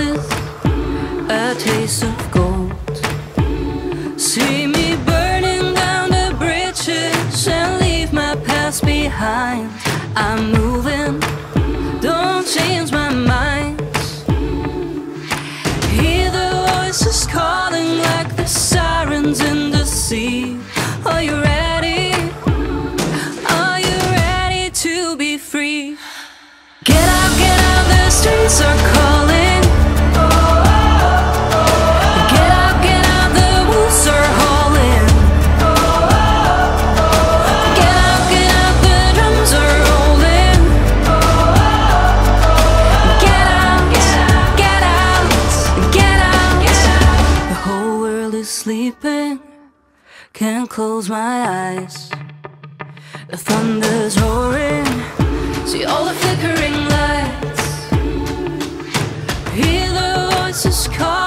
a taste of gold. See me burning down the bridges and leave my past behind. I'm moving, don't change my mind. Hear the voices calling like the sirens in the sea. Are you ready? Are you ready to be free? Get out, get out, the streets are calling. sleeping, can't close my eyes. The thunder's roaring, see all the flickering lights, hear the voices call.